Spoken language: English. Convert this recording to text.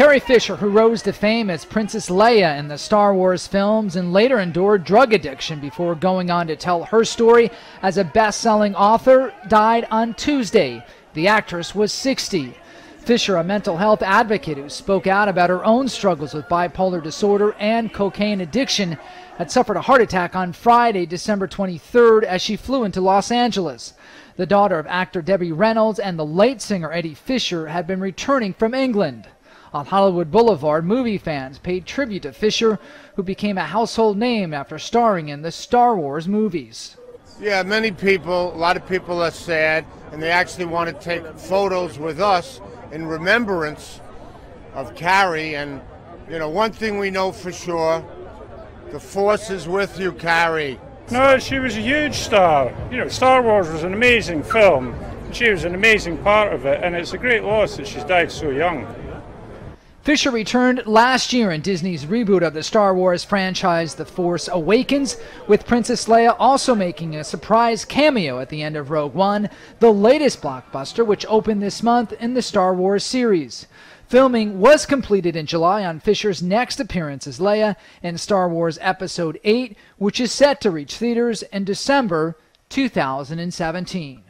Carrie Fisher, who rose to fame as Princess Leia in the Star Wars films and later endured drug addiction before going on to tell her story as a best selling author, died on Tuesday. The actress was 60. Fisher, a mental health advocate who spoke out about her own struggles with bipolar disorder and cocaine addiction, had suffered a heart attack on Friday, December 23rd, as she flew into Los Angeles. The daughter of actor Debbie Reynolds and the late singer Eddie Fisher had been returning from England. On Hollywood Boulevard, movie fans paid tribute to Fisher, who became a household name after starring in the Star Wars movies. Yeah, many people, a lot of people are sad, and they actually want to take photos with us in remembrance of Carrie. And, you know, one thing we know for sure the Force is with you, Carrie. No, she was a huge star. You know, Star Wars was an amazing film. She was an amazing part of it, and it's a great loss that she's died so young. Fisher returned last year in Disney's reboot of the Star Wars franchise, The Force Awakens, with Princess Leia also making a surprise cameo at the end of Rogue One, the latest blockbuster which opened this month in the Star Wars series. Filming was completed in July on Fisher's next appearance as Leia in Star Wars Episode 8, which is set to reach theaters in December 2017.